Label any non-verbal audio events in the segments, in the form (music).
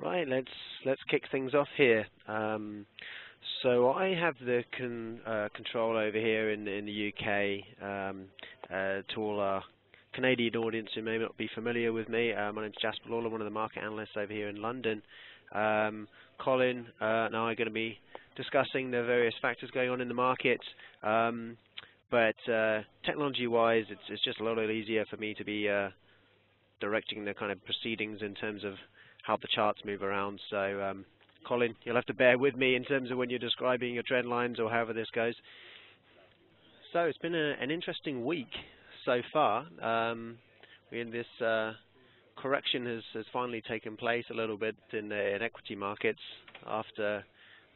Right, let's let's kick things off here. Um, so I have the con, uh, control over here in in the UK. Um, uh, to all our Canadian audience who may not be familiar with me, uh, my name is Jasper Lawler, one of the market analysts over here in London. Um, Colin uh, and I are going to be discussing the various factors going on in the market. Um, but uh, technology-wise, it's, it's just a lot easier for me to be uh, directing the kind of proceedings in terms of how the charts move around. So, um, Colin, you'll have to bear with me in terms of when you're describing your trend lines or however this goes. So it's been a, an interesting week so far. Um, in this uh, correction has, has finally taken place a little bit in, the, in equity markets after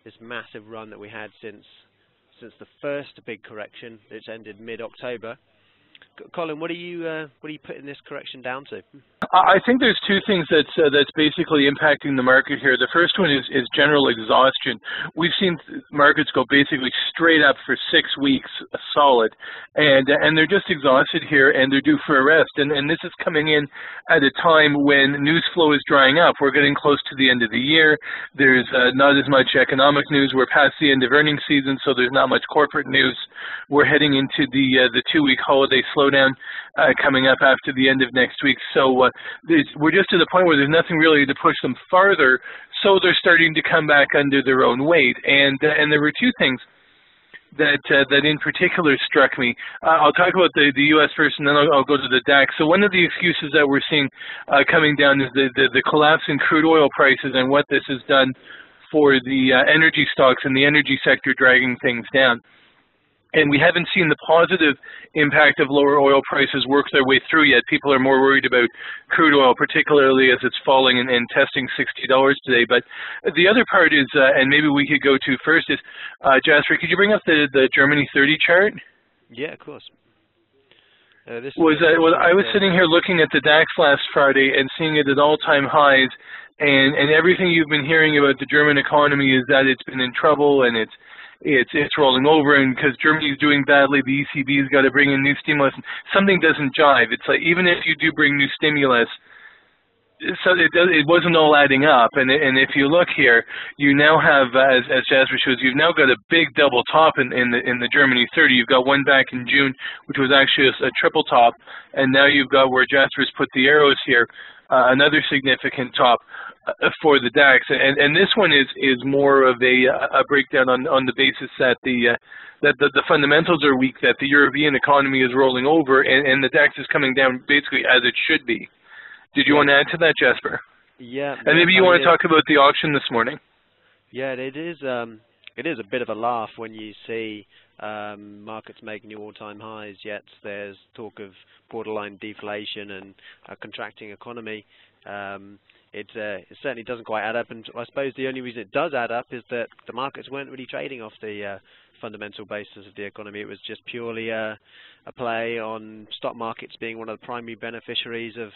this massive run that we had since since the first big correction. It's ended mid-October. Colin, what are you uh, what are you putting this correction down to? I think there's two things that's uh, that's basically impacting the market here. The first one is is general exhaustion. We've seen markets go basically straight up for six weeks solid, and and they're just exhausted here, and they're due for a rest. And and this is coming in at a time when news flow is drying up. We're getting close to the end of the year. There's uh, not as much economic news. We're past the end of earnings season, so there's not much corporate news. We're heading into the uh, the two week holiday slowdown uh, coming up after the end of next week. So uh, we're just to the point where there's nothing really to push them farther, so they're starting to come back under their own weight. And uh, and there were two things that uh, that in particular struck me. Uh, I'll talk about the, the U.S. first, and then I'll, I'll, go to the DAX. So one of the excuses that we're seeing uh, coming down is the, the, the collapse in crude oil prices and what this has done for the uh, energy stocks and the energy sector dragging things down and we haven't seen the positive impact of lower oil prices work their way through yet. People are more worried about crude oil, particularly as it's falling and, and testing $60 today. But the other part is, uh, and maybe we could go to first, is uh, Jasper, could you bring up the, the Germany 30 chart? Yeah, of course. Uh, was uh, well, I was sitting here looking at the DAX last Friday and seeing it at all-time highs, and and everything you've been hearing about the German economy is that it's been in trouble and it's it's it's rolling over, and because Germany's doing badly, the ECB's got to bring in new stimulus. Something doesn't jive. It's like even if you do bring new stimulus, so it it wasn't all adding up. And and if you look here, you now have, as as Jasper shows, you've now got a big double top in in the in the Germany 30. You've got one back in June, which was actually a, a triple top, and now you've got where Jasper's put the arrows here, uh, another significant top. Uh, for the DAX, and and this one is is more of a a breakdown on on the basis that the uh, that the, the fundamentals are weak, that the European economy is rolling over, and, and the DAX is coming down basically as it should be. Did you want to add to that, Jasper? Yeah. And maybe you want to talk about the auction this morning. Yeah, it is. Um, it is a bit of a laugh when you see um, markets make new all-time highs, yet there's talk of borderline deflation and a contracting economy. Um, it, uh, it certainly doesn't quite add up. And I suppose the only reason it does add up is that the markets weren't really trading off the uh, fundamental basis of the economy. It was just purely a, a play on stock markets being one of the primary beneficiaries of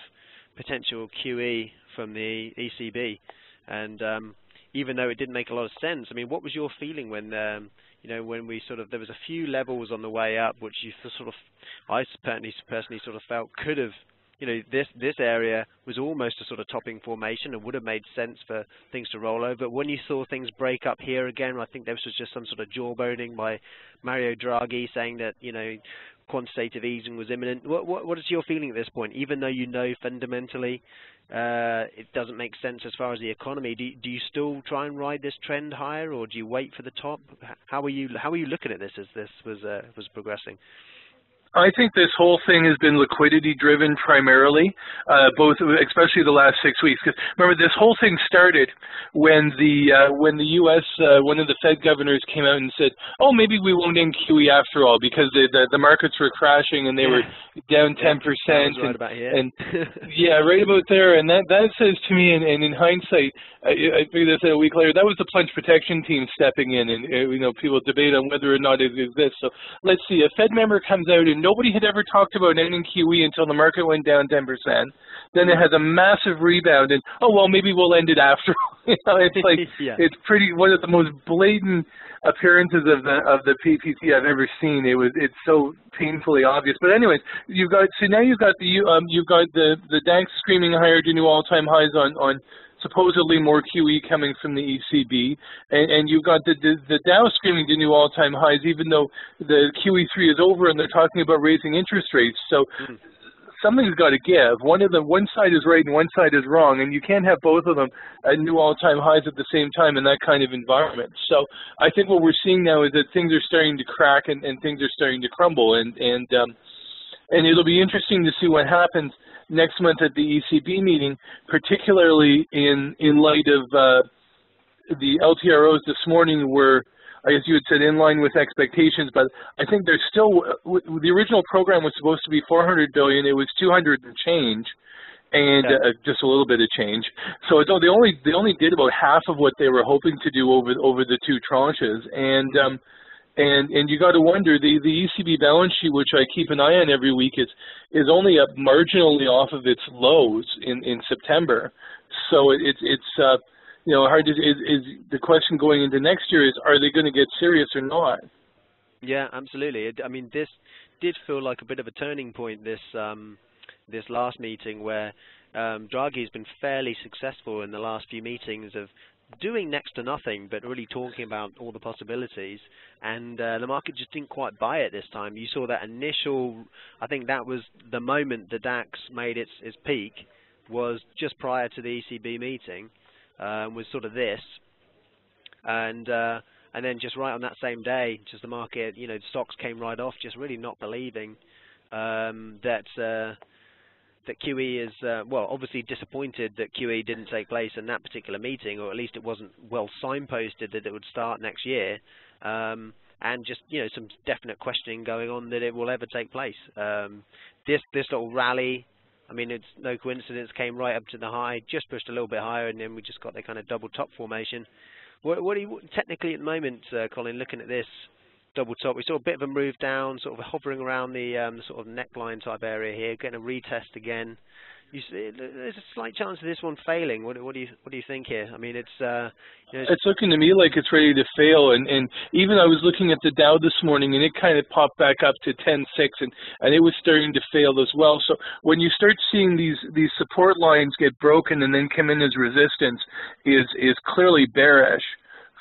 potential QE from the ECB. And um, even though it didn't make a lot of sense, I mean, what was your feeling when, um, you know, when we sort of there was a few levels on the way up, which you sort of, I personally personally sort of felt could have you know, this this area was almost a sort of topping formation and would have made sense for things to roll over. But when you saw things break up here again, I think this was just some sort of jawboning by Mario Draghi saying that, you know, quantitative easing was imminent. What, what, what is your feeling at this point? Even though you know fundamentally uh, it doesn't make sense as far as the economy, do, do you still try and ride this trend higher, or do you wait for the top? How are you how are you looking at this as this was uh, was progressing? I think this whole thing has been liquidity driven primarily, uh, both especially the last six weeks. Because remember, this whole thing started when the uh, when the U.S. Uh, one of the Fed governors came out and said, "Oh, maybe we won't end QE after all because the the, the markets were crashing and they were down ten yeah, percent." Right about here. and (laughs) yeah, right about there. And that that says to me, and, and in hindsight, I, I figured this out a week later. That was the plunge protection team stepping in, and uh, you know people debate on whether or not it exists. So let's see, a Fed member comes out and nobody had ever talked about ending QE until the market went down 10%. Then it has a massive rebound, and oh well, maybe we'll end it after. (laughs) you know, it's like (laughs) yeah. it's pretty one of the most blatant appearances of the of the PPT I've ever seen. It was it's so painfully obvious. But anyways, you've got so now you've got the um you've got the the DAX screaming higher to new all time highs on on supposedly more QE coming from the ECB, and, and you've got the, the, the Dow screaming to new all-time highs, even though the QE3 is over and they're talking about raising interest rates. So mm. something's got to give. One of them, one side is right and one side is wrong, and you can't have both of them at new all-time highs at the same time in that kind of environment. So I think what we're seeing now is that things are starting to crack and, and things are starting to crumble, and and um, and it'll be interesting to see what happens next month at the ECB meeting, particularly in in light of uh, the LTROs this morning were, I guess you had said in line with expectations, but I think there's still the original program was supposed to be 400 billion. It was 200 and change, and uh, just a little bit of change. So they only they only did about half of what they were hoping to do over over the two tranches, and um, and and you got to wonder the the ECB balance sheet, which I keep an eye on every week, is is only up marginally off of its lows in in September. So it, it's it's uh, you know hard to is, is the question going into next year is are they going to get serious or not? Yeah, absolutely. I mean, this did feel like a bit of a turning point this um, this last meeting where um, Draghi has been fairly successful in the last few meetings of doing next to nothing, but really talking about all the possibilities. And uh, the market just didn't quite buy it this time. You saw that initial, I think that was the moment the DAX made its, its peak, was just prior to the ECB meeting, um, was sort of this. And uh, and then just right on that same day, just the market, you know, the stocks came right off, just really not believing um, that. Uh, that QE is, uh, well, obviously disappointed that QE didn't take place in that particular meeting, or at least it wasn't well signposted that it would start next year, um, and just you know some definite questioning going on that it will ever take place. Um, this this little rally, I mean, it's no coincidence, came right up to the high, just pushed a little bit higher, and then we just got the kind of double top formation. What, what are you technically at the moment, uh, Colin? Looking at this, double top. We saw a bit of a move down, sort of hovering around the um, sort of neckline type area here, getting a retest again. See, there's a slight chance of this one failing. What, what, do you what do you think here? I mean, it's uh, you know, it's, it's looking to me like it's ready to fail. And and even I was looking at the Dow this morning, and it kind of popped back up to 10.6, and and it was starting to fail as well. So when you start seeing these these support lines get broken and then come in as resistance, is is clearly bearish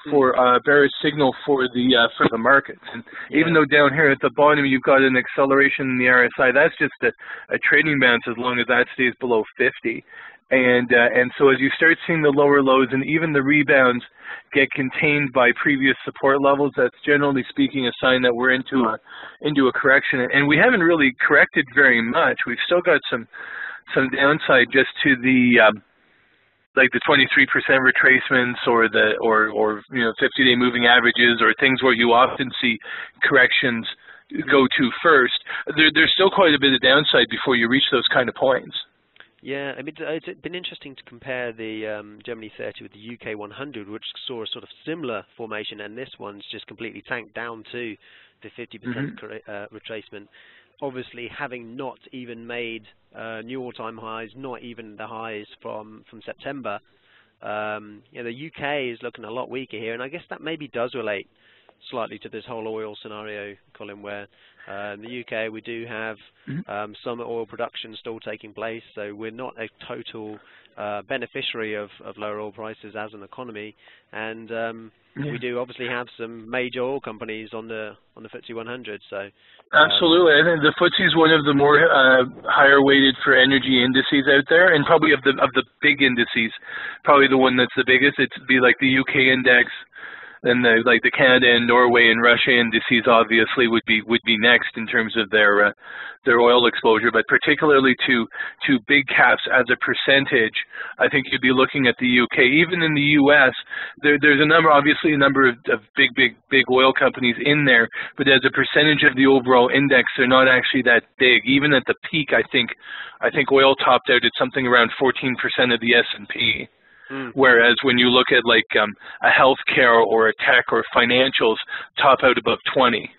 for uh, bearish signal for the uh, for the markets. And yeah. even though down here at the bottom you've got an acceleration in the RSI, that's just a, a trading bounce as long as that stays below 50. And uh, and so as you start seeing the lower lows and even the rebounds get contained by previous support levels, that's generally speaking a sign that we're into a into a correction. And we haven't really corrected very much. We've still got some some downside just to the um, like the 23% retracements or the or or you know 50-day moving averages or things where you often see corrections go to first, there, there's still quite a bit of downside before you reach those kind of points. Yeah, I mean, it's been interesting to compare the um, Germany 30 with the UK 100, which saw a sort of similar formation, and this one's just completely tanked down to the 50% mm -hmm. uh, retracement obviously having not even made uh, new all-time highs, not even the highs from from September, um, you know, the UK is looking a lot weaker here, and I guess that maybe does relate slightly to this whole oil scenario, Colin, where uh, in the UK we do have mm-hmm. um, some oil production still taking place, so we're not a total uh, beneficiary of, of lower oil prices as an economy, and um, yeah. we do obviously have some major oil companies on the on the FTSE 100. So um, absolutely, I think the FTSE is one of the more uh, higher weighted for energy indices out there, and probably of the of the big indices, probably the one that's the biggest. It'd be like the UK index, then the like the Canada and Norway and Russia indices obviously would be would be next in terms of their uh, their oil exposure, but particularly to to big caps as a percentage, I think you'd be looking at the UK. Even in the US, there, there's a number obviously a number of, of big big big oil companies in there, but as a percentage of the overall index, they're not actually that big. Even at the peak, I think I think oil topped out at something around 14% of the S&P. Mm. Whereas when you look at like um, a healthcare or a tech or financials, top out above 20.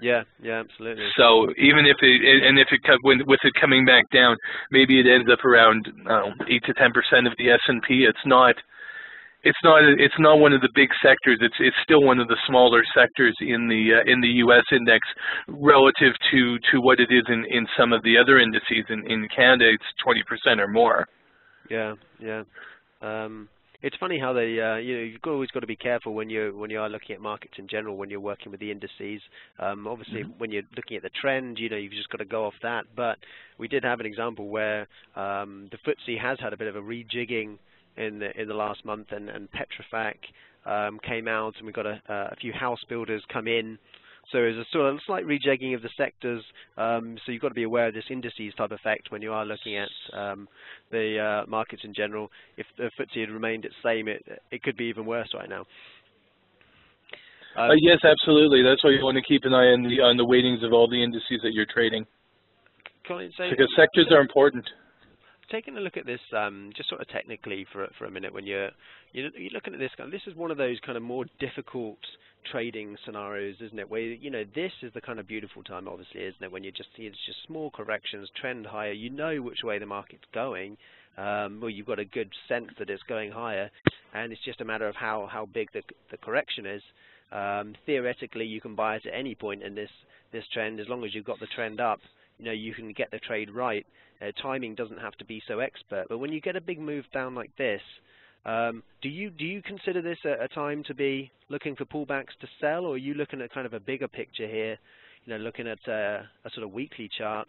Yeah, yeah, absolutely. So even if it and if it when, with it coming back down, maybe it ends up around know, eight to ten percent of the S and P. It's not. It's not. It's not one of the big sectors. It's it's still one of the smaller sectors in the uh, in the U.S. index relative to to what it is in in some of the other indices. In in Canada, it's twenty percent or more. Yeah, yeah. Um, it's funny how they, uh, you know, you've always got to be careful when you're when you are looking at markets in general when you're working with the indices. Um, obviously, mm -hmm. when you're looking at the trend, you know, you've just got to go off that. But we did have an example where um, the FTSE has had a bit of a rejigging in the in the last month, and, and Petrofac um, came out, and we got a, a few house builders come in so there's a sort of slight rejigging of the sectors. Um, so you've got to be aware of this indices type effect when you are looking at um, the uh, markets in general. If the FTSE had remained its same, it, it could be even worse right now. Um, uh, yes, absolutely. That's why you want to keep an eye on the on the weightings of all the indices that you're trading. Because sectors are important. Taking a look at this, um, just sort of technically for for a minute, when you're you're, looking at this, this is one of those kind of more difficult trading scenarios, isn't it? Where you know this is the kind of beautiful time, obviously, isn't it? When you just see it's just small corrections, trend higher. You know which way the market's going. Um, well, you've got a good sense that it's going higher, and it's just a matter of how how big the the correction is. Um, theoretically, you can buy it at any point in this this trend as long as you've got the trend up. You know you can get the trade right. Uh, timing doesn't have to be so expert, but when you get a big move down like this, um, do you do you consider this a, a, time to be looking for pullbacks to sell, or are you looking at kind of a bigger picture here? You know, looking at uh, a sort of weekly chart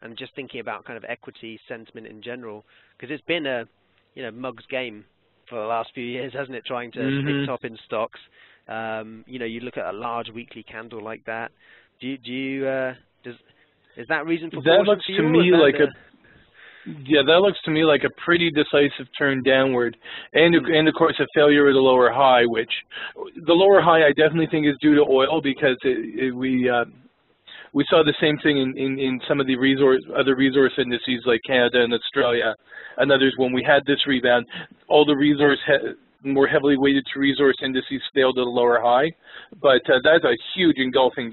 and just thinking about kind of equity sentiment in general, because it's been a you know mug's game for the last few years, hasn't it? Trying to mm -hmm. top in stocks. Um, you know, you look at a large weekly candle like that. Do you, do you uh, does is that reason for that looks to me like a yeah, that looks to me like a pretty decisive turn downward, and hmm. and of course a failure of the lower high, which the lower high I definitely think is due to oil because it, it, we uh, we saw the same thing in, in, in some of the resource other resource indices like Canada and Australia and others when we had this rebound, all the resource more heavily weighted to resource indices failed at a lower high. But uh, that's a huge engulfing,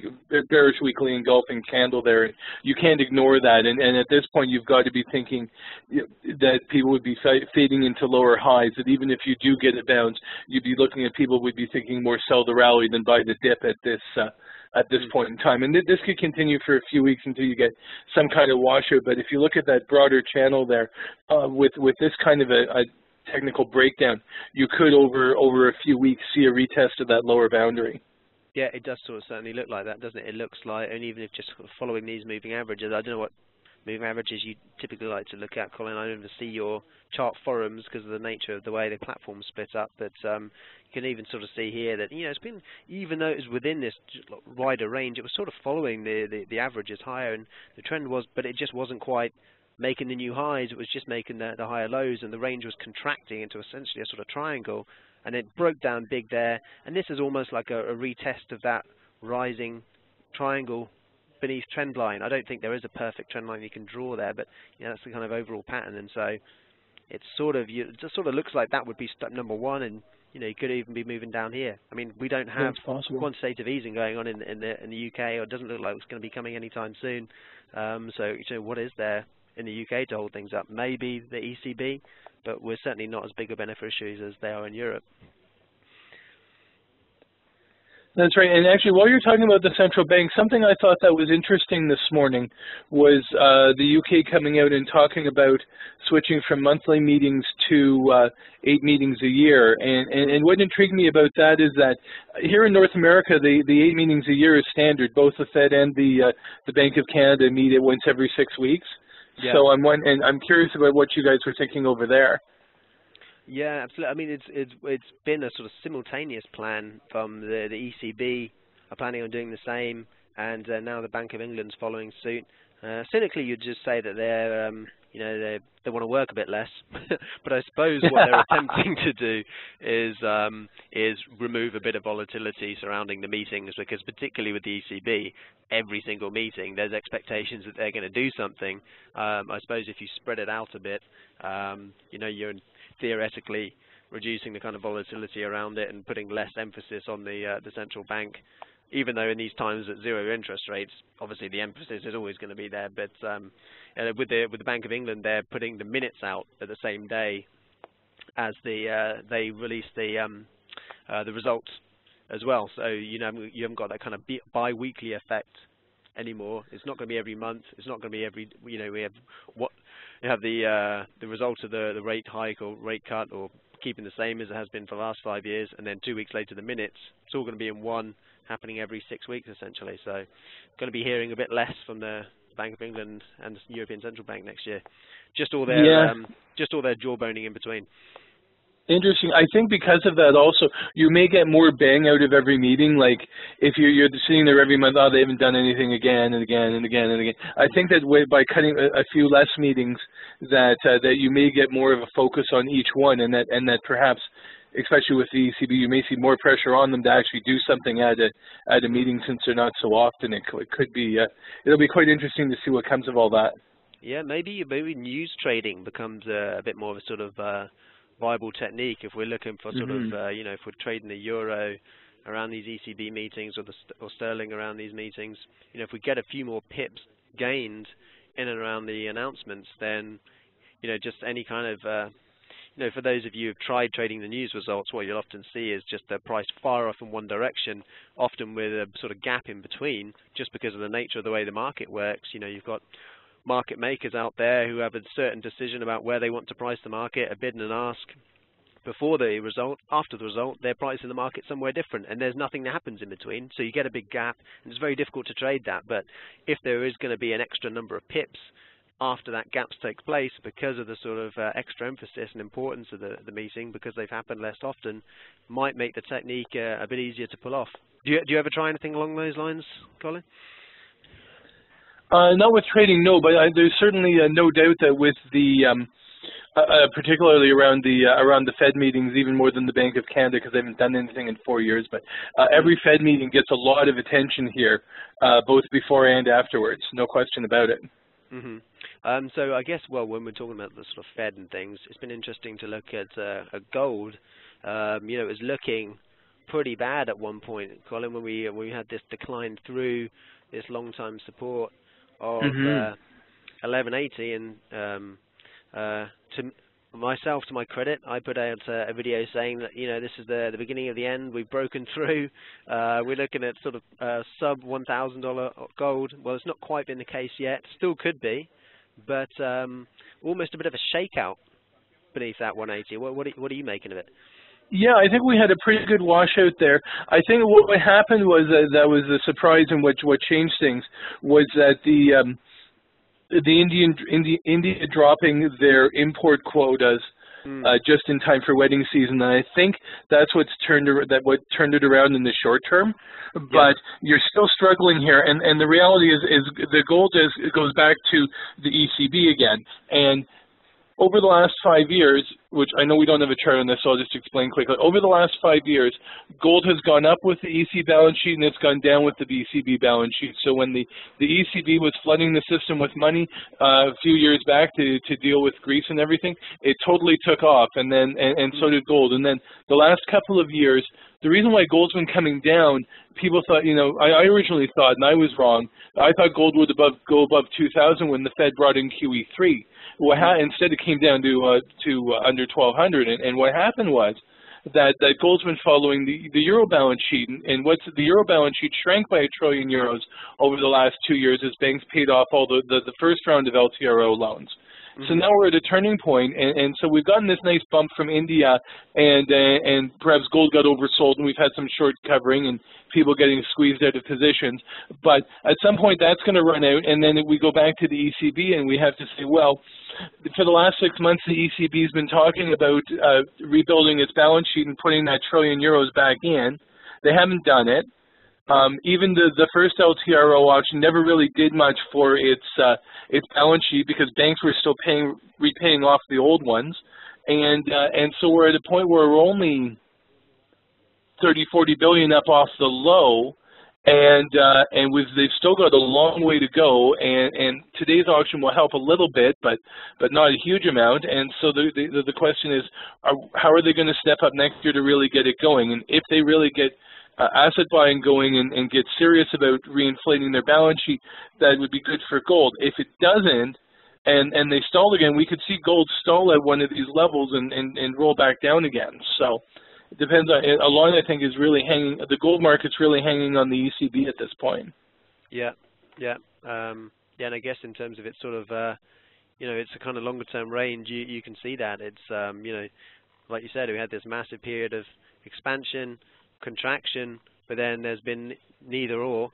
bearish weekly engulfing candle there. You can't ignore that. And, and at this point, you've got to be thinking that people would be fading into lower highs, that even if you do get a bounce, you'd be looking at people would be thinking more sell the rally than buy the dip at this uh, at this mm. point in time. And th this could continue for a few weeks until you get some kind of washout. But if you look at that broader channel there, uh, with with this kind of a, a technical breakdown, you could over over a few weeks see a retest of that lower boundary. Yeah, it does sort of certainly look like that, doesn't it? It looks like, and even if just following these moving averages, I don't know what moving averages you typically like to look at, Colin. I don't even see your chart forums because of the nature of the way the platform split up, but um, you can even sort of see here that you know it's been even though it was within this wider range, it was sort of following the the, the averages higher, and the trend was, but it just wasn't quite making the new highs, it was just making the, the higher lows, and the range was contracting into essentially a sort of triangle, and it broke down big there. And this is almost like a, a retest of that rising triangle beneath trend line. I don't think there is a perfect trend line you can draw there, but you know, that's the kind of overall pattern. And so it's sort of you, it just sort of looks like that would be step number one, and you know you could even be moving down here. I mean, we don't have quantitative easing going on in, in the in the UK, or it doesn't look like it's going to be coming anytime soon. Um, so, so what is there in the UK to hold things up. Maybe the ECB, but we're certainly not as big a beneficiaries as they are in Europe. That's right. And actually, while you're talking about the central bank, something I thought that was interesting this morning was uh, the UK coming out and talking about switching from monthly meetings to uh, eight meetings a year. And, and, and what intrigued me about that is that here in North America, the, the eight meetings a year is standard. Both the Fed and the uh, the Bank of Canada meet it once every six weeks. Yeah. So I'm one, and I'm curious about what you guys were thinking over there. Yeah, absolutely. I mean, it's it's it's been a sort of simultaneous plan from the the ECB are planning on doing the same, and uh, now the Bank of England's following suit. Uh, cynically, you'd just say that they're um, you know they they want to work a bit less, (laughs) but I suppose what they're (laughs) attempting to do is um, is remove a bit of volatility surrounding the meetings because particularly with the ECB, every single meeting there's expectations that they're going to do something. Um, I suppose if you spread it out a bit, um, you know you're theoretically reducing the kind of volatility around it and putting less emphasis on the uh, the central bank even though in these times at zero interest rates, obviously the emphasis is always going to be there. But um, with the with the Bank of England, they're putting the minutes out at the same day as the uh, they release the um, uh, the results as well. So you know you haven't got that kind of bi-weekly effect anymore. It's not going to be every month. It's not going to be every you know we have what you have the uh, the result of the the rate hike or rate cut or keeping the same as it has been for the last five years, and then two weeks later the minutes. It's all going to be in one, happening every six weeks essentially. So, going to be hearing a bit less from the Bank of England and the European Central Bank next year. Just all their yeah. um, just all their jawboning in between. Interesting. I think because of that also, you may get more bang out of every meeting. Like if you're you're sitting there every month, oh, they haven't done anything again and again and again and again. I think that way by cutting a, a few less meetings, that uh, that you may get more of a focus on each one, and that and that perhaps, especially with the ECB, you may see more pressure on them to actually do something at a at a meeting since they're not so often. It, it could be uh, it'll be quite interesting to see what comes of all that. Yeah, maybe maybe news trading becomes a, a bit more of a sort of uh, viable technique if we're looking for sort mm-hmm. of uh, you know if we're trading the euro around these ECB meetings or the or sterling around these meetings. You know, if we get a few more pips gained in and around the announcements, then you know just any kind of uh, you know, for those of you who've tried trading the news results, what you'll often see is just the price far off in one direction, often with a sort of gap in between, just because of the nature of the way the market works. You know, you've got market makers out there who have a certain decision about where they want to price the market, a bid and an ask. Before the result, after the result, they're pricing the market somewhere different, and there's nothing that happens in between. So you get a big gap, and it's very difficult to trade that. But if there is going to be an extra number of pips after that gaps takes place because of the sort of uh, extra emphasis and importance of the, the meeting, because they've happened less often, might make the technique uh, a bit easier to pull off. Do you, do you ever try anything along those lines, Colin? Uh, not with trading, no, but I, there's certainly uh, no doubt that with the, um, uh, uh particularly around the uh, around the Fed meetings, even more than the Bank of Canada, because they haven't done anything in four years. But uh, every Fed meeting gets a lot of attention here, both before and afterwards. No question about it. Mm -hmm. um, so I guess, well, when we're talking about the sort of Fed and things, it's been interesting to look at, at gold. Um, you know, it was looking pretty bad at one point, Colin, when we when we had this decline through this long time support of mm-hmm. uh, 1180, and um, uh, to myself, to my credit, I put out uh, a video saying that you know this is the the beginning of the end. We've broken (laughs) through. Uh, we're looking at sort of uh, sub $1,000 gold. Well, it's not quite been the case yet. Still could be, but um, almost a bit of a shakeout beneath that 180. What what are, what are you making of it? Yeah, I think we had a pretty good washout there. I think what happened was that, that was a surprise and what what changed things was that the um, the Indian India, India dropping their import quotas mm. uh, just in time for wedding season, and I think that's what's turned that what turned it around in the short term. But yeah. you're still struggling here, and and the reality is is the gold is it goes back to the ECB again, and over the last five years, which I know we don't have a chart on this, so I'll just explain quickly. Over the last five years, gold has gone up with the EC balance sheet and it's gone down with the ECB balance sheet. So when the, the ECB was flooding the system with money uh, a few years back to, to deal with Greece and everything, it totally took off, and then and, and so did gold. And then the last couple of years, the reason why gold's been coming down, people thought, you know, I, I originally thought, and I was wrong, I thought gold would above, go above 2,000 when the Fed brought in QE3. What ha- instead, it came down to uh, to uh, under 1,200, and, and what happened was that, that gold's been following the, the euro balance sheet, and, and what's the euro balance sheet shrank by a trillion euros over the last two years as banks paid off all the, the, the first round of LTRO loans. So now we're at a turning point, and, and so we've gotten this nice bump from India, and uh, and perhaps gold got oversold, and we've had some short covering and people getting squeezed out of positions. But at some point, that's going to run out, and then we go back to the ECB, and we have to say, well, for the last six months, the ECB has been talking about uh, rebuilding its balance sheet and putting that trillion euros back in. They haven't done it. Um, even the, the first LTRO auction never really did much for its uh, its balance sheet because banks were still paying repaying off the old ones, and uh, and so we're at a point where we're only 30, 40 billion up off the low, and uh, and we've they've still got a long way to go. And and today's auction will help a little bit, but but not a huge amount. And so the the, the question is, are, how are they going to step up next year to really get it going? And if they really get uh, asset buying going and, and get serious about reinflating their balance sheet, that would be good for gold. If it doesn't, and and they stall again, we could see gold stall at one of these levels and, and, and roll back down again. So it depends on a lot. I think is really hanging. The gold market's really hanging on the ECB at this point. Yeah, yeah, um, yeah. And I guess in terms of its sort of uh, you know, it's a kind of longer term range. You you can see that it's um, you know, like you said, we had this massive period of expansion, contraction, but then there's been neither or,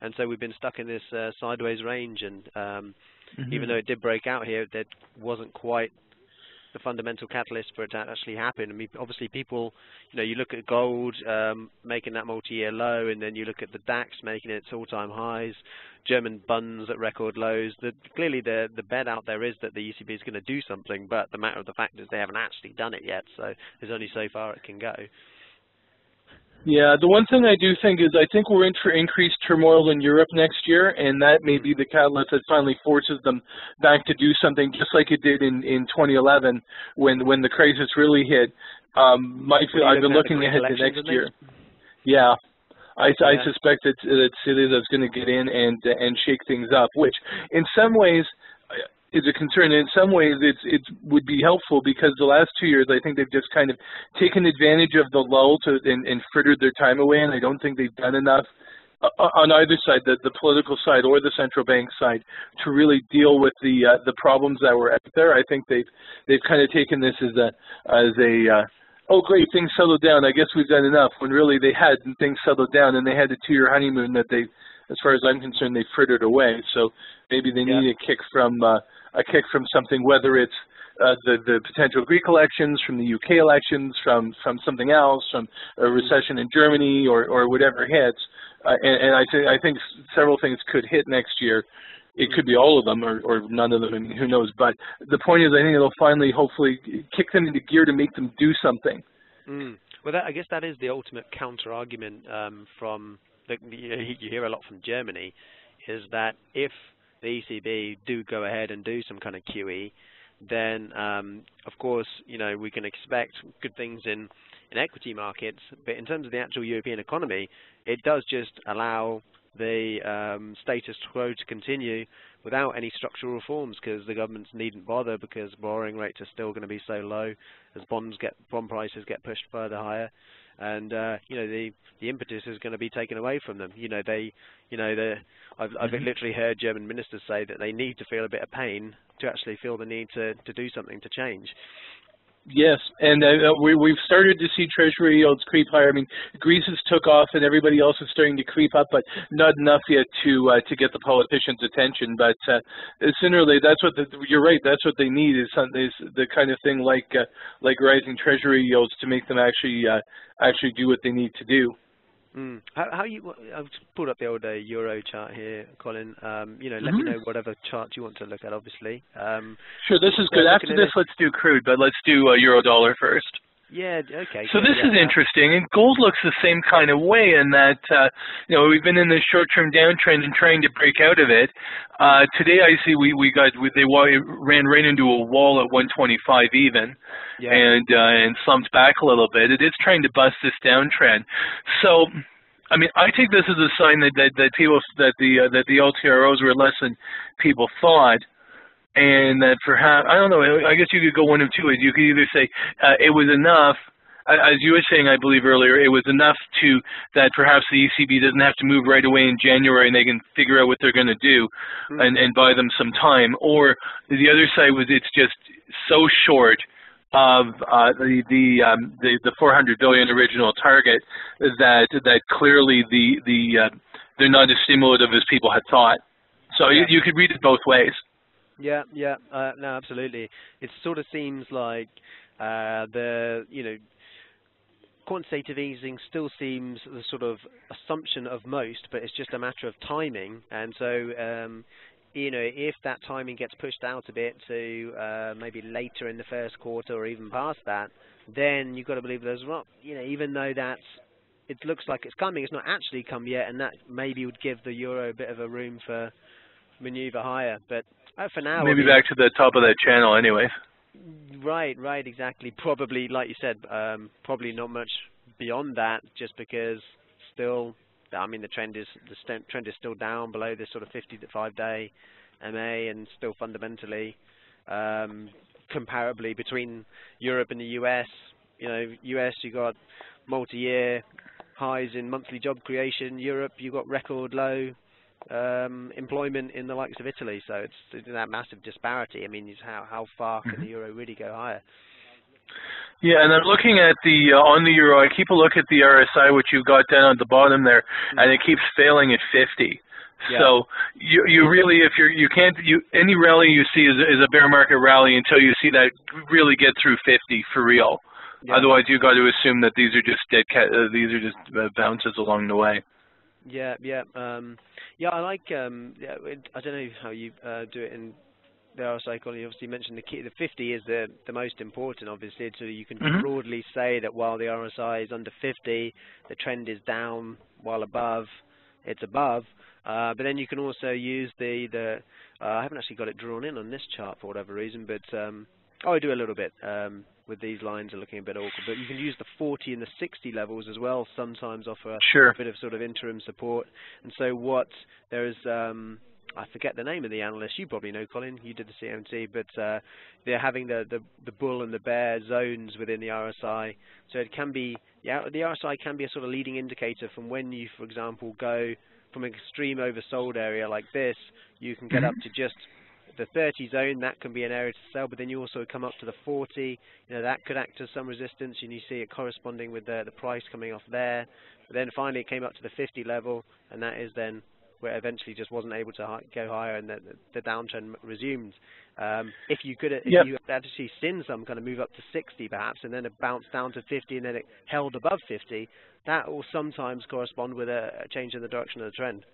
and so we've been stuck in this uh, sideways range. And um, mm-hmm. even though it did break out here, that wasn't quite the fundamental catalyst for it to actually happen. I mean, obviously, people, you know, you look at gold um, making that multi-year low, and then you look at the DAX making its all-time highs, German bunds at record lows. The, clearly, the the bet out there is that the ECB is going to do something, but the matter of the fact is they haven't actually done it yet. So there's only so far it can go. Yeah, the one thing I do think is I think we're in for increased turmoil in Europe next year, and that may be the catalyst that finally forces them back to do something, just like it did in in 2011 when when the crisis really hit. Um, my I've been looking ahead to next year. Yeah, I, yeah. I suspect that that Syriza is going to get in and and shake things up, which in some ways is a concern. And in some ways, it's it would be helpful because the last two years, I think they've just kind of taken advantage of the lull to and, and frittered their time away. And I don't think they've done enough uh, on either side, the, the political side or the central bank side, to really deal with the uh, the problems that were out there. I think they've they've kind of taken this as a as a uh, oh great things settled down. I guess we've done enough. When really they hadn't. Things settled down, and they had a two-year honeymoon that they, as far as I'm concerned, they frittered away. So maybe they yeah. need a kick from. Uh, a kick from something, whether it's uh, the the potential Greek elections, from the UK elections, from from something else, from a recession in Germany, or or whatever hits. Uh, and, and I think I think several things could hit next year. It could be all of them, or, or none of them. I mean, who knows? But the point is, I think it'll finally, hopefully, kick them into gear to make them do something. Mm. Well, that, I guess that is the ultimate counter argument um, from the, you hear a lot from Germany, is that if the ECB do go ahead and do some kind of QE, then um, of course you know we can expect good things in in equity markets. But in terms of the actual European economy, it does just allow the um, status quo to continue without any structural reforms because the governments needn't bother because borrowing rates are still going to be so low as bonds get bond prices get pushed further higher and uh, you know the the impetus is going to be taken away from them. You know they, you know the I've I've mm-hmm. literally heard German ministers say that they need to feel a bit of pain to actually feel the need to to do something to change. Yes, and uh, we, we've started to see Treasury yields creep higher. I mean, Greece has took off, and everybody else is starting to creep up, but not enough yet to uh, to get the politicians' attention. But uh, sooner that's what the, you're right. That's what they need is, some, is the kind of thing like uh, like rising Treasury yields to make them actually uh, actually do what they need to do. Mm. How, how you? I've pulled up the old uh, Euro chart here, Colin. Um, you know, let mm -hmm. me mm-hmm. know whatever chart you want to look at. Obviously. Um, sure, this is good. After this, let's do crude, but let's do uh, Euro dollar first. Yeah. Okay. So this yeah, is interesting, and gold looks the same kind of way in that uh, you know we've been in this short-term downtrend and trying to break out of it. Uh, today, I see we we got we, they ran right into a wall at 125 even yeah. and uh, and slumped back a little bit. It is trying to bust this downtrend. So, I mean, I take this as a sign that that, that people that the uh, that the LTROs were less than people thought. And that perhaps I don't know. I guess you could go one of two ways. You could either say uh, it was enough, as you were saying, I believe earlier, it was enough to that perhaps the ECB doesn't have to move right away in January and they can figure out what they're going to do mm-hmm. and, and buy them some time. Or the other side was it's just so short of uh, the the, um, the the 400 billion original target that that clearly the the uh, they're not as stimulative as people had thought. So yeah. you, you could read it both ways. Yeah, yeah, uh, no, absolutely. It sort of seems like uh, the you know quantitative easing still seems the sort of assumption of most, but it's just a matter of timing. And so um, you know, if that timing gets pushed out a bit to uh, maybe later in the first quarter or even past that, then you've got to believe there's not, you know, even though that's, it looks like it's coming, it's not actually come yet, and that maybe would give the euro a bit of a room for maneuver higher. But uh, for now, maybe back to the top of that channel, anyways. Right, right, exactly. Probably, like you said, um, probably not much beyond that, just because still I mean, the trend is the trend is still down below this sort of 55-day MA, and still fundamentally um, comparably between Europe and the US. You know, US you got multi-year highs in monthly job creation. Europe you got record low um, employment in the likes of Italy. So it's, it's that massive disparity. I mean, how how far can mm-hmm. the euro really go higher? Yeah, and I'm looking at the uh, on the euro. I keep a look at the RSI, which you got down at the bottom there, mm-hmm. and it keeps failing at 50. Yeah. So you you really if you're you can't you any rally you see is is a bear market rally until you see that really get through 50 for real. Yeah. Otherwise, you got to assume that these are just dead cat, uh, these are just uh, bounces along the way. Yeah, yeah, um, yeah. I like. Um, yeah, I don't know how you uh, do it in the RSI Colin. Obviously, you mentioned the key. The 50 is the the most important, obviously. So you can mm-hmm. broadly say that while the RSI is under 50, the trend is down. While above, it's above. Uh, but then you can also use the the. Uh, I haven't actually got it drawn in on this chart for whatever reason, but um, oh, I do a little bit. Um, with these lines are looking a bit awkward. But you can use the 40 and the 60 levels as well. Sometimes offer sure. a bit of sort of interim support. And so what there is. Um, I forget the name of the analyst. You probably know, Colin. You did the CMT, but uh, they're having the, the the bull and the bear zones within the RSI. So it can be yeah, the RSI can be a sort of leading indicator from when you, for example, go from an extreme oversold area like this, you can get mm -hmm. up to just the 30 zone, that can be an area to sell, but then you also come up to the 40, you know, that could act as some resistance, and you see it corresponding with the, the price coming off there. But then finally it came up to the 50 level, and that is then where it eventually just wasn't able to go higher, and the, the downtrend resumed. Um, if you could, if yep. you actually seen some kind of move up to 60 perhaps, and then it bounced down to 50, and then it held above 50, that will sometimes correspond with a, a change in the direction of the trend.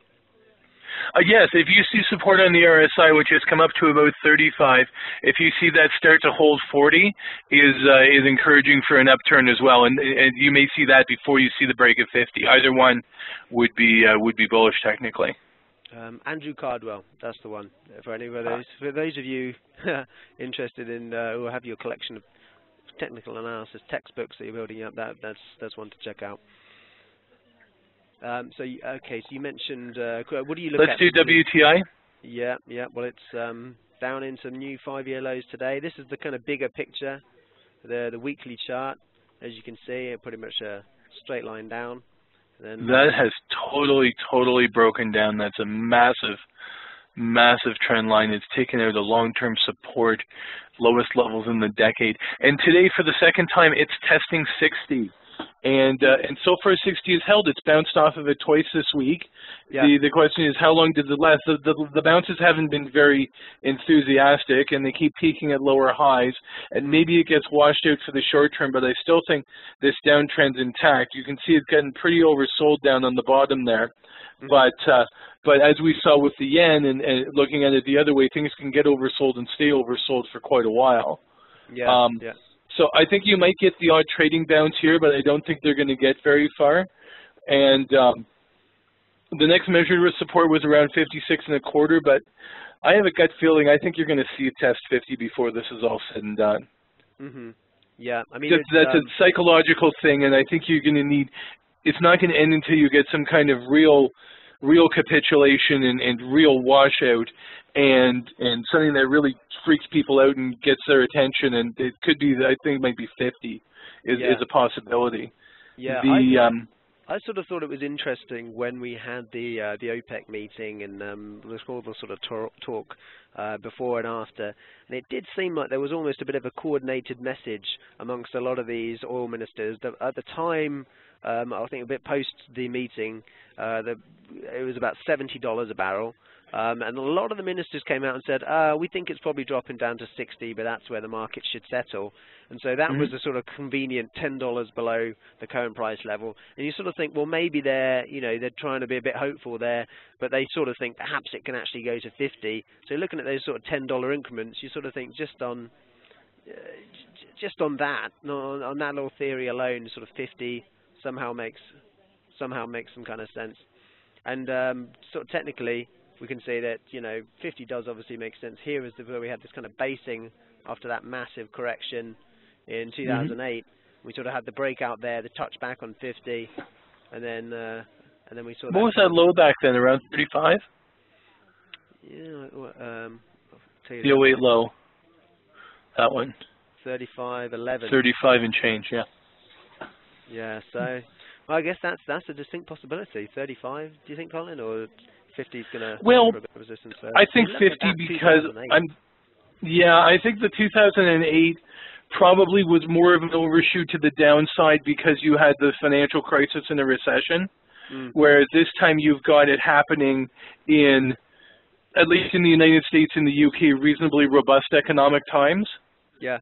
Uh, yes, if you see support on the RSI, which has come up to about 35, if you see that start to hold 40, is uh, is encouraging for an upturn as well, and, and you may see that before you see the break of 50. Either one would be uh, would be bullish technically. Um, Andrew Cardwell, that's the one. For any of those, for those of you (laughs) interested in uh, who have your collection of technical analysis textbooks that you're building up, that that's that's one to check out. Um, so you, okay, so you mentioned uh, what do you look Let's at? Let's do WTI. Yeah, yeah. Well, it's um, down in some new five-year lows today. This is the kind of bigger picture, the the weekly chart. As you can see, pretty much a straight line down. Then that has totally, totally broken down. That's a massive, massive trend line. It's taken out the long-term support, lowest levels in the decade. And today, for the second time, it's testing 60 and uh, and so far 60 is held. It's bounced off of it twice this week. Yeah. The the question is how long did it last? The, the the bounces haven't been very enthusiastic, and they keep peaking at lower highs. And maybe it gets washed out for the short term, but I still think this downtrend's intact. You can see it's getting pretty oversold down on the bottom there. Mm-hmm. But uh, but as we saw with the yen and, and looking at it the other way, things can get oversold and stay oversold for quite a while. Yeah. Um, yeah. So I think you might get the odd trading bounce here, but I don't think they're going to get very far. And um, the next measured with support was around 56 and a quarter, but I have a gut feeling I think you're going to see a test 50 before this is all said and done. Mm -hmm. Yeah, I mean that's, that's um, a psychological thing, and I think you're going to need. It's not going to end until you get some kind of real real capitulation and, and real washout and and something that really freaks people out and gets their attention and it could be I think it might be 50 is yeah. is a possibility. Yeah, the, I, um, I sort of thought it was interesting when we had the uh, the OPEC meeting and um, there was all the sort of talk uh, before and after, and it did seem like there was almost a bit of a coordinated message amongst a lot of these oil ministers. That at the time, um, I think a bit post the meeting, uh, the, it was about seventy dollars a barrel. Um, and a lot of the ministers came out and said, uh, we think it's probably dropping down to 60, but that's where the market should settle. And so that mm -hmm. was a sort of convenient $10 below the current price level. And you sort of think, well, maybe they're, you know, they're trying to be a bit hopeful there, but they sort of think perhaps it can actually go to 50. So looking at those sort of $10 increments, you sort of think just on, uh, just on that, on, on that little theory alone, sort of 50 somehow makes somehow makes some kind of sense. And um, sort of technically, we can say that you know 50 does obviously make sense. Here is the, where we had this kind of basing after that massive correction in 2008. Mm-hmm. We sort of had the breakout there, the touchback on 50, and then uh, and then we saw. What was that low back then? Around 35. Yeah. Um, the 08 low. That one. 35, 11. 35 and change, yeah. Yeah. So, well, I guess that's that's a distinct possibility. 35. Do you think, Colin, or 50 is going to well, a bit of resistance there. I think 50 because I'm. Yeah, I think the 2008 probably was more of an overshoot to the downside because you had the financial crisis and a recession. Mm. Whereas this time you've got it happening in, at least in the United States and the UK, reasonably robust economic times. Yeah.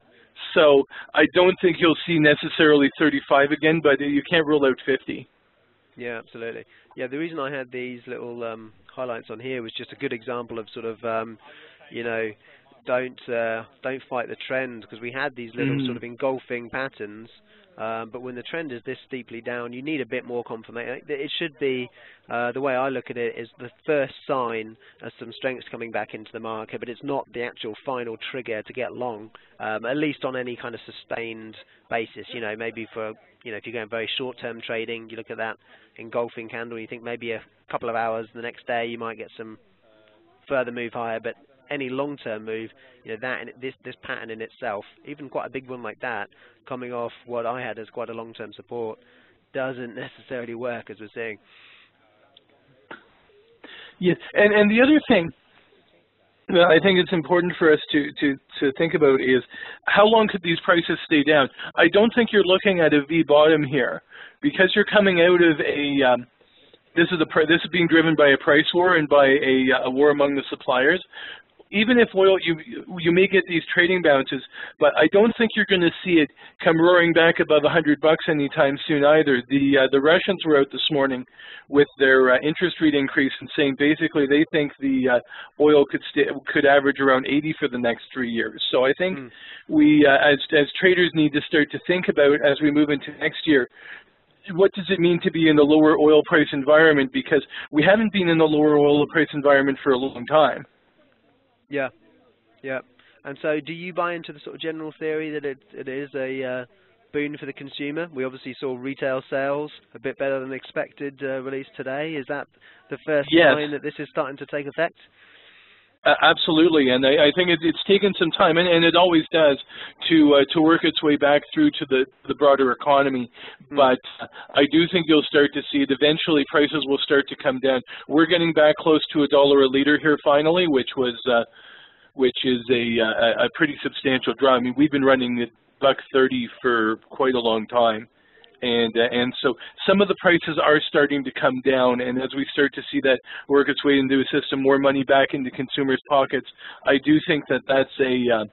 So I don't think you'll see necessarily 35 again, but you can't rule out 50. Yeah, absolutely. Yeah, the reason I had these little um, highlights on here was just a good example of sort of, um, you know, don't uh, don't fight the trend because we had these little mm. sort of engulfing patterns um, but when the trend is this steeply down, you need a bit more confirmation. It should be, uh, the way I look at it, is the first sign of some strength coming back into the market, but it's not the actual final trigger to get long, um, at least on any kind of sustained basis. You know, maybe for, you know, if you're going very short-term trading, you look at that engulfing candle, you think maybe a couple of hours the next day you might get some further move higher, but any long-term move, you know, that this this pattern in itself, even quite a big one like that, coming off what I had as quite a long-term support, doesn't (laughs) necessarily work as we're seeing. Yeah, and and the other thing that I think it's important for us to, to, to think about is how long could these prices stay down? I don't think you're looking at a V bottom here because you're coming out of a um, this is a this is being driven by a price war and by a, a war among the suppliers even if oil, you you may get these trading bounces, but I don't think you're going to see it come roaring back above 100 bucks anytime soon either. The uh, the Russians were out this morning with their uh, interest rate increase and saying basically they think the uh, oil could stay, could average around 80 for the next three years. So I think mm. we uh, as as traders need to start to think about as we move into next year what does it mean to be in the lower oil price environment? Because we haven't been in the lower oil price environment for a long time. Yeah, yeah. And so, do you buy into the sort of general theory that it it is a uh, boon for the consumer? We obviously saw retail sales a bit better than expected uh, released today. Is that the first yes. sign that this is starting to take effect? Uh, absolutely, and I, I think it, it's taken some time, and, and it always does, to uh, to work its way back through to the the broader economy. Mm. But I do think you'll start to see it. Eventually, prices will start to come down. We're getting back close to a dollar a liter here finally, which was uh, which is a, a a pretty substantial draw. I mean, we've been running at buck thirty for quite a long time and uh, and so some of the prices are starting to come down. And as we start to see that work its way into the system, more money back into consumers' pockets, I do think that that's a uh,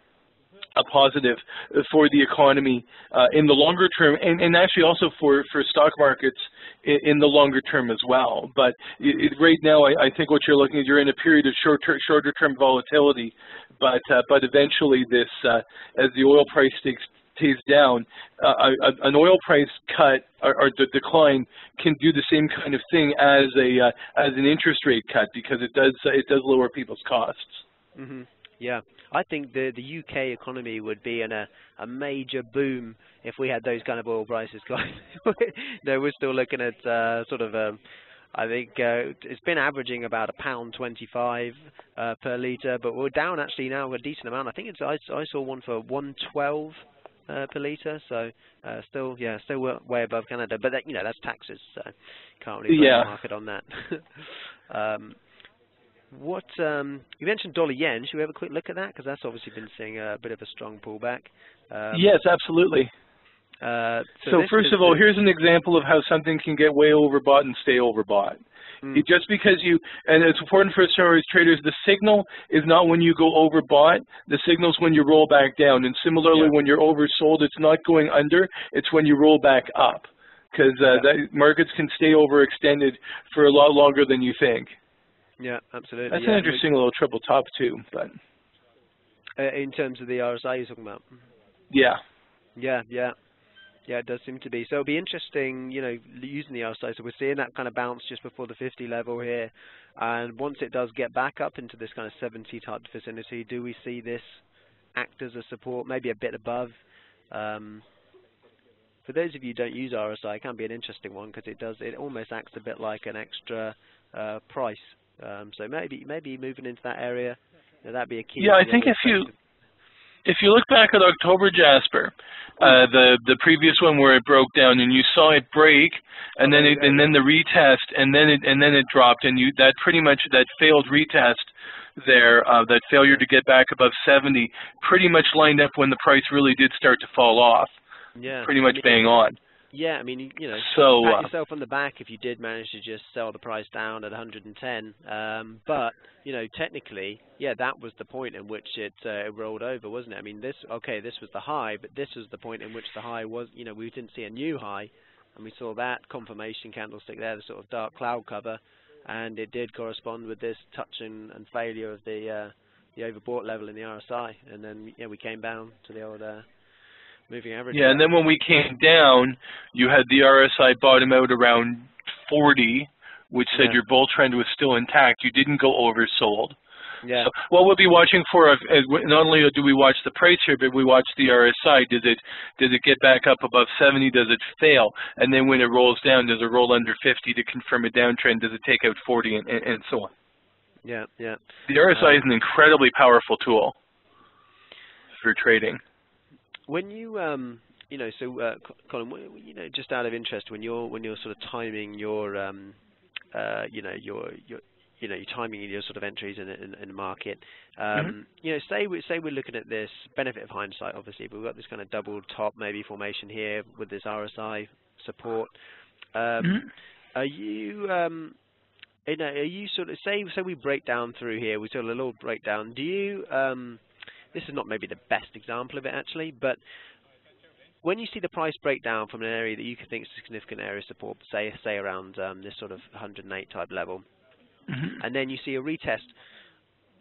a positive for the economy uh, in the longer term, and, and actually also for, for stock markets in, in the longer term as well. But it, it, right now, I, I, think what you're looking at, you're in a period of short ter shorter term volatility, but uh, but eventually this, uh, as the oil price takes pays down, uh, a, an oil price cut or, or, the decline can do the same kind of thing as a uh, as an interest rate cut because it does it does lower people's costs. Mm -hmm. Yeah, I think the the UK economy would be in a a major boom if we had those kind of oil prices (laughs) no, we're still looking at uh, sort of. Um, I think uh, it's been averaging about a pound twenty-five uh, per liter, but we're down actually now a decent amount. I think it's I, I saw one for one twelve uh, per litre. So uh, still, yeah, still way above Canada. But that, you know, that's taxes, so can't really put yeah. market on that. (laughs) um, what um, you mentioned dollar yen? Should we have a quick look at that? Because that's obviously been seeing a bit of a strong pullback. Um, yes, absolutely. Uh, so, so first of all, here's an example of how something can get way overbought and stay overbought. Mm. Just because you, and it's important for us as traders, the signal is not when you go overbought, the signal is when you roll back down. And similarly, yeah. when you're oversold, it's not going under, it's when you roll back up. Because uh, yeah. markets can stay overextended for a lot longer than you think. Yeah, absolutely. That's yeah, an interesting little triple top too, but. Uh, in terms of the RSI you're talking about. Yeah. Yeah, yeah. Yeah, it does seem to be. So it'll be interesting, you know, using the RSI. So we're seeing that kind of bounce just before the 50 level here. And once it does get back up into this kind of 70 type vicinity, do we see this act as a support, maybe a bit above? Um, for those of you who don't use RSI, it can be an interesting one because it does it almost acts a bit like an extra uh, price. Um, so maybe maybe moving into that area, you know, that'd be a key. Yeah, I think if you if you look back at October Jasper, uh, the the previous one where it broke down and you saw it break and then it and then the retest and then it and then it dropped and you that pretty much that failed retest there uh, that failure to get back above 70 pretty much lined up when the price really did start to fall off. Yeah. Pretty much bang on. Yeah, I mean, you know, so pat uh, yourself on the back if you did manage to just sell the price down at 110. Um, but you know, technically, yeah, that was the point in which it, uh, it rolled over, wasn't it? I mean, this okay, this was the high, but this was the point in which the high was. You know, we didn't see a new high, and we saw that confirmation candlestick there, the sort of dark cloud cover, and it did correspond with this touch and, and failure of the uh, the overbought level in the RSI, and then yeah, we came down to the old. Uh, moving average. Yeah, and then when we came down, you had the RSI bottom out around 40, which said Yeah. your bull trend was still intact. You didn't go oversold. yeah, So what we'll be watching for, not only do we watch the price here, but we watch the RSI. Does it does it get back up above 70? Does it fail? And then when it rolls down, does it roll under 50 to confirm a downtrend? Does it take out 40 and, and, and so on? yeah, yeah. The RSI um, is an incredibly powerful tool for trading. When you um you know so uh, Colin, you know just out of interest when you're when you're sort of timing your um uh you know your your you know, your timing your sort of entries in, in, in the market. Um, Mhm. You know, say we say we're looking at this benefit of hindsight, obviously, but we've got this kind of double top maybe formation here with this RSI support. Um, Mhm. Are you um, you know, are you sort of say say we break down through here, we sort of a little breakdown. Do you um, this is not maybe the best example of it actually, but when you see the price breakdown from an area that you could think is a significant area of support, say say around um, this sort of 108 type level, Mhm. and then you see a retest,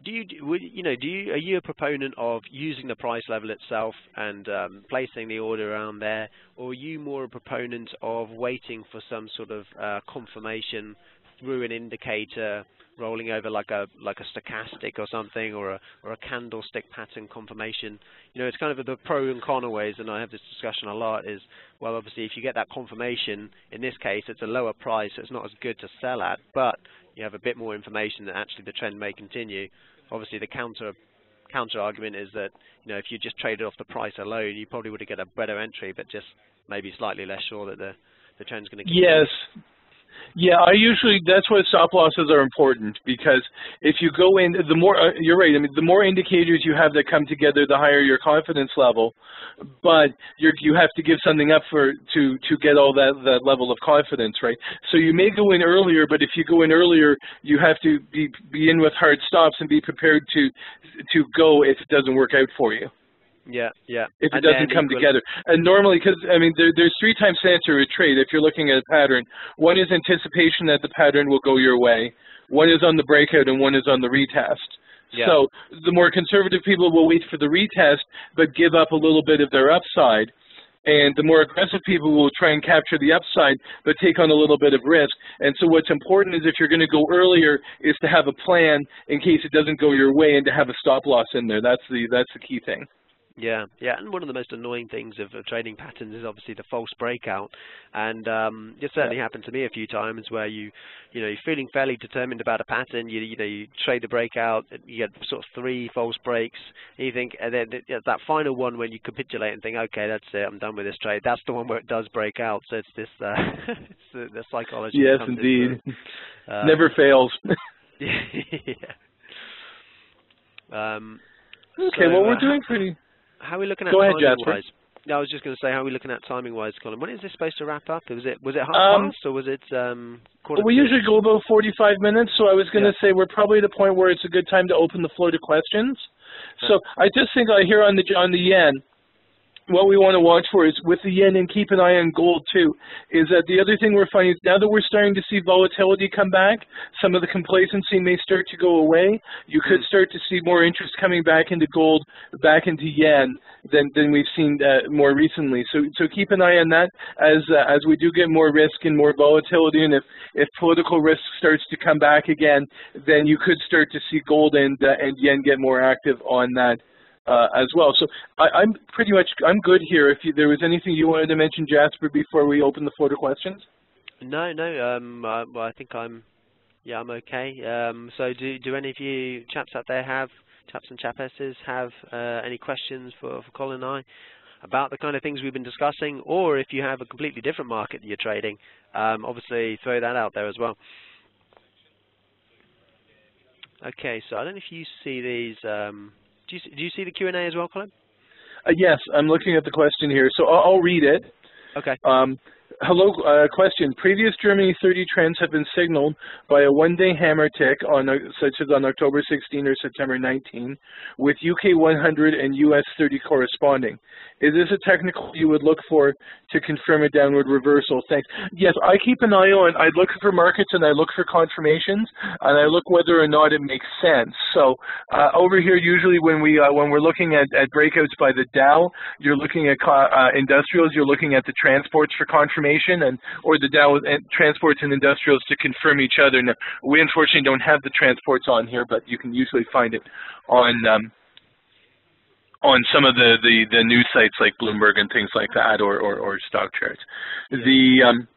do you would- you know do you are you a proponent of using the price level itself and um, placing the order around there, or are you more a proponent of waiting for some sort of uh, confirmation through an indicator rolling over like a like a stochastic or something or a or a candlestick pattern confirmation. You know it's kind of the pro and con always and I have this discussion a lot is well obviously if you get that confirmation in this case it's a lower price so it's not as good to sell at but you have a bit more information that actually the trend may continue. Obviously the counter counter argument is that you know if you just traded off the price alone you probably would have get a better entry but just maybe slightly less sure that the the trend's going to Yes. Yeah, I usually that's why stop losses are important because if you go in, the more uh, you're right. I mean, the more indicators you have that come together, the higher your confidence level. But you're, you have to give something up for to to get all that that level of confidence, right? So you may go in earlier, but if you go in earlier, you have to be be in with hard stops and be prepared to to go if it doesn't work out for you yeah yeah if it And doesn't come together. And normally, because I mean, there, there's three times to answer a trade if you're looking at a pattern. One is anticipation that the pattern will go your way. One is on the breakout, and one is on the retest. Yeah. So the more conservative people will wait for the retest, but give up a little bit of their upside. And the more aggressive people will try and capture the upside, but take on a little bit of risk. And so what's important is if you're going to go earlier, is to have a plan in case it doesn't go your way, and to have a stop loss in there. That's the that's the key thing. Yeah, yeah, and one of the most annoying things of, of trading patterns is obviously the false breakout, and um, it certainly happened to me a few times where you, you know, you're feeling fairly determined about a pattern, you you know, you trade the breakout, you get sort of three false breaks, and you think, and then th- that final one when you capitulate and think, okay, that's it, I'm done with this trade. That's the one where it does break out. So it's this, uh, (laughs) it's the, the psychology. Yes, comes indeed. Uh, Never fails. (laughs) (laughs) yeah. Um, Okay, So, well, uh, we're doing pretty. How are we looking at Go ahead, timing Jasper. wise? No, I was just going to say how are we looking at timing wise, Colin. When is this supposed to wrap up? Was it was it half Um, past or was it um quarter? Well, we usually go about 45 minutes, so I was going to Yeah. say we're probably at a point where it's a good time to open the floor to questions. So I just think I hear on the on the yen, what we want to watch for is with the yen and keep an eye on gold too. Is that the other thing we're finding is now that we're starting to see volatility come back, some of the complacency may start to go away. You could start to see more interest coming back into gold, back into yen than than we've seen uh, more recently. So so keep an eye on that as uh, as we do get more risk and more volatility, and if if political risk starts to come back again, then you could start to see gold and uh, and yen get more active on that uh, as well. So I, I'm pretty much I'm good here. If you, there was anything you wanted to mention, Jasper, before we open the floor to questions. No, no. Um, uh, well, I think I'm. Yeah, I'm okay. Um, so do do any of you chaps out there have chaps and chapesses have uh, any questions for, for Colin and I about the kind of things we've been discussing, or if you have a completely different market that you're trading, um, obviously throw that out there as well. Okay, so I don't know if you see these. Um, do, you, do you see the Q&A as well, Colin? Uh, yes, I'm looking at the question here, so I'll, I'll read it. Okay. Um, Hello, uh, question. Previous Germany 30 trends have been signaled by a one-day hammer tick, on, uh, such as on October 16 or September 19, with UK 100 and US 30 corresponding. Is this a technical you would look for to confirm a downward reversal? Thanks. Yes, I keep an eye on. I look for markets and I look for confirmations, and I look whether or not it makes sense. So uh, over here, usually when we uh, when we're looking at, at breakouts by the Dow, you're looking at uh, industrials. You're looking at the transports for confirmation information and or the Dow transports and industrials to confirm each other. Now, we unfortunately don't have the transports on here, but you can usually find it on um, on some of the, the, the news sites like Bloomberg and things like that, or, or, or stock charts. The um,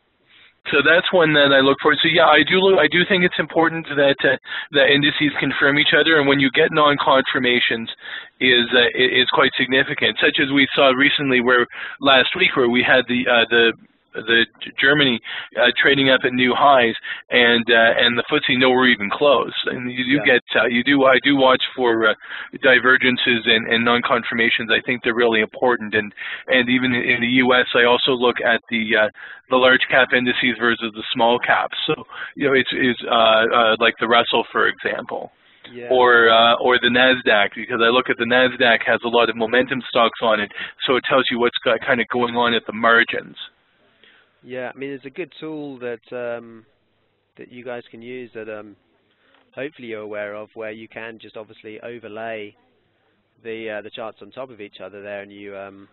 so that's one that I look for. So yeah, I do look, I do think it's important that uh, the indices confirm each other, and when you get non-confirmations, is uh, is quite significant. Such as we saw recently, where last week where we had the uh, the the Germany uh, trading up at new highs, and uh, and the FTSE nowhere even close. And you do yeah. get uh, you do I do watch for uh, divergences and, and non-confirmations. I think they're really important, and and even in the U.S. I also look at the uh, the large cap indices versus the small caps. So you know it's is uh, uh, like the Russell, for example. Yeah. or uh, or the Nasdaq because I look at the Nasdaq has a lot of momentum stocks on it, so it tells you what's got, kind of going on at the margins. Yeah, I mean, it's a good tool that um, that you guys can use that um, hopefully you're aware of, where you can just obviously overlay the uh, the charts on top of each other there, and you um,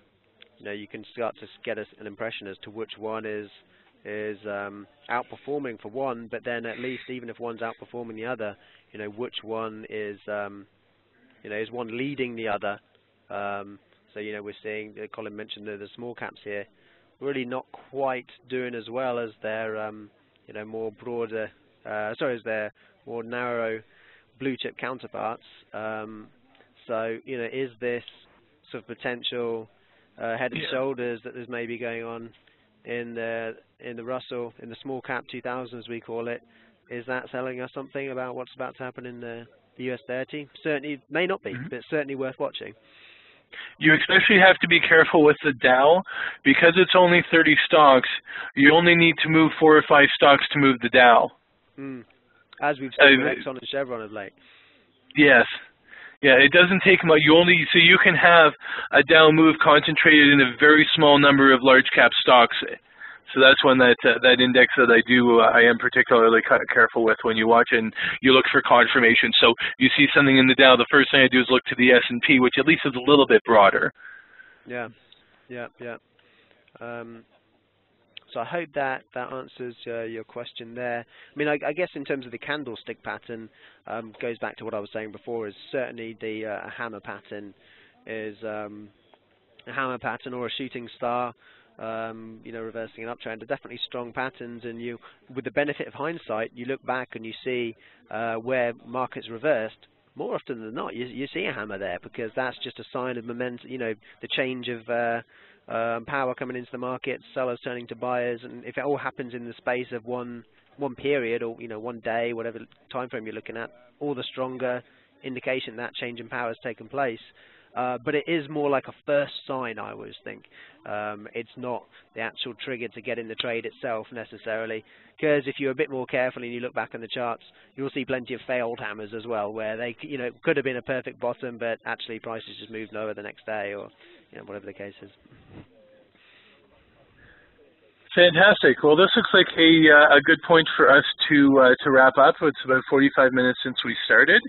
you know you can start to get a, an impression as to which one is is um, outperforming for one, but then at least even if one's outperforming the other, you know which one is um, you know is one leading the other. Um, so you know we're seeing uh, Colin mentioned the, the small caps here really not quite doing as well as their um, you know more broader uh, sorry as their more narrow blue chip counterparts. Um, so you know is this sort of potential uh, head and yeah. shoulders that there's maybe going on in the in the Russell in the small cap 2000 as we call it? Is that telling us something about what's about to happen in the, the US 30? Certainly may not be, mm -hmm. but certainly worth watching. You especially have to be careful with the Dow because it's only 30 stocks. You only need to move four or five stocks to move the Dow. Mm. As we've seen uh, with Exxon and Chevron of late. Yes. Yeah, it doesn't take much. You only so you can have a Dow move concentrated in a very small number of large cap stocks so that's one that uh, that index that I do uh, I am particularly careful with when you watch and you look for confirmation. So you see something in the Dow, the first thing I do is look to the S&P, which at least is a little bit broader. Yeah, yeah, yeah. Um, so I hope that that answers uh, your question there. I mean, I, I, guess in terms of the candlestick pattern, um, goes back to what I was saying before. Is certainly the uh, hammer pattern is um, a hammer pattern or a shooting star um, you know, reversing an uptrend are definitely strong patterns. And you, with the benefit of hindsight, you look back and you see uh, where markets reversed. More often than not, you, you see a hammer there because that's just a sign of momentum. You know, the change of uh, um, power coming into the market, sellers turning to buyers, and if it all happens in the space of one one period or you know one day, whatever time frame you're looking at, all the stronger indication that change in power has taken place. Uh, but it is more like a first sign, I always think. Um, it's not the actual trigger to get in the trade itself necessarily, because if you're a bit more careful and you look back on the charts, you'll see plenty of failed hammers as well, where they, you know, could have been a perfect bottom, but actually prices just moved lower the next day, or you know, whatever the case is. Fantastic. Well, this looks like a uh, a good point for us to uh, to wrap up. It's about 45 minutes since we started.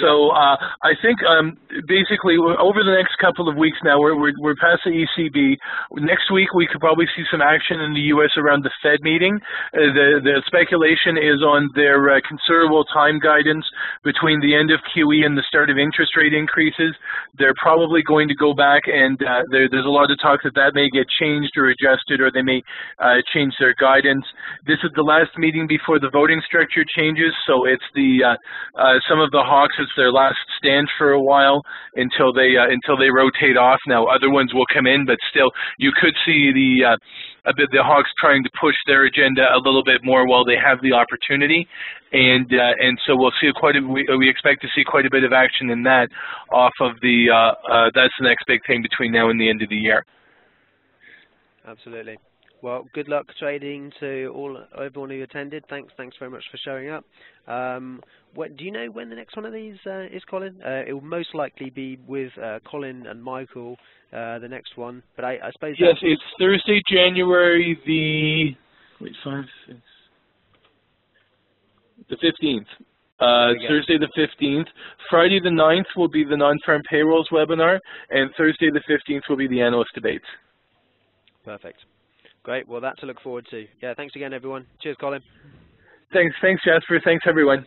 So uh, I think um, basically over the next couple of weeks now, we're, we're, we're past the ECB. Next week we could probably see some action in the U.S. around the Fed meeting. Uh, the, the speculation is on their uh, considerable time guidance between the end of QE and the start of interest rate increases. They're probably going to go back and uh, there, there's a lot of talk that that may get changed or adjusted or they may uh, change their guidance. This is the last meeting before the voting structure changes, so it's the uh, some of the hawks Hawks it's their last stand for a while until they uh, until they rotate off. Now other ones will come in, but still you could see the uh, a bit the Hawks trying to push their agenda a little bit more while they have the opportunity, and uh, and so we'll see quite a, we, we expect to see quite a bit of action in that off of the uh, uh, that's the next big thing between now and the end of the year. Absolutely. Well, good luck trading to all everyone who attended. Thanks, thanks very much for showing up. Um, what, do you know when the next one of these uh, is, Colin? Uh, it will most likely be with uh, Colin and Michael, uh, the next one. But I, I suppose yes, it's Thursday, January the wait five six the fifteenth. Uh, Thursday the 15th. Friday the 9th will be the non-farm payrolls webinar, and Thursday the 15th will be the analyst debates. Perfect. Great. Well, that to look forward to. Yeah, thanks again, everyone. Cheers, Colin. Thanks. Thanks, Jasper. Thanks, everyone.